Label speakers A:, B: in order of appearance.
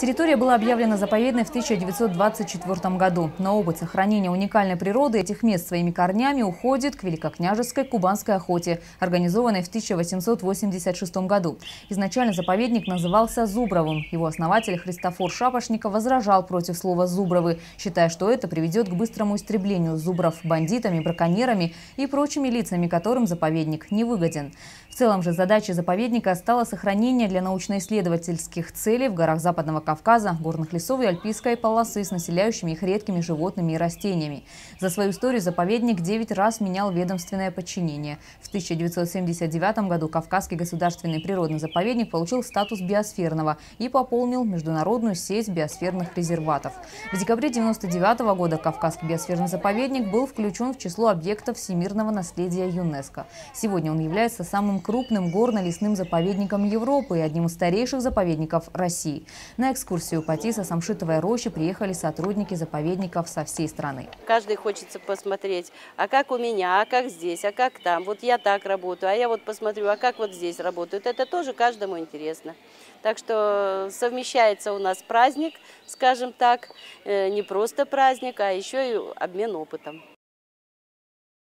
A: Территория была объявлена заповедной в 1924 году. Но опыт сохранения уникальной природы этих мест своими корнями уходит к великокняжеской кубанской охоте, организованной в 1886 году. Изначально заповедник назывался Зубровым. Его основатель Христофор Шапошников возражал против слова «зубровы», считая, что это приведет к быстрому истреблению зубров бандитами, браконьерами и прочими лицами, которым заповедник не выгоден. В целом же задачей заповедника стало сохранение для научно-исследовательских целей в горах Западного Кавказа, горных лесов и альпийской полосы с населяющими их редкими животными и растениями. За свою историю заповедник 9 раз менял ведомственное подчинение. В 1979 году Кавказский государственный природный заповедник получил статус биосферного и пополнил международную сеть биосферных резерватов. В декабре 1999 года Кавказский биосферный заповедник был включен в число объектов всемирного наследия ЮНЕСКо. Сегодня он является самым крупным горно-лесным заповедником Европы и одним из старейших заповедников России. На экскурсию по Тисо-Самшитовой роще приехали сотрудники заповедников со всей страны.
B: Каждый хочется посмотреть, а как у меня, а как здесь, а как там. Вот я так работаю, а я вот посмотрю, а как вот здесь работают. Это тоже каждому интересно. Так что совмещается у нас праздник, скажем так, э, не просто праздник, а еще и обмен опытом.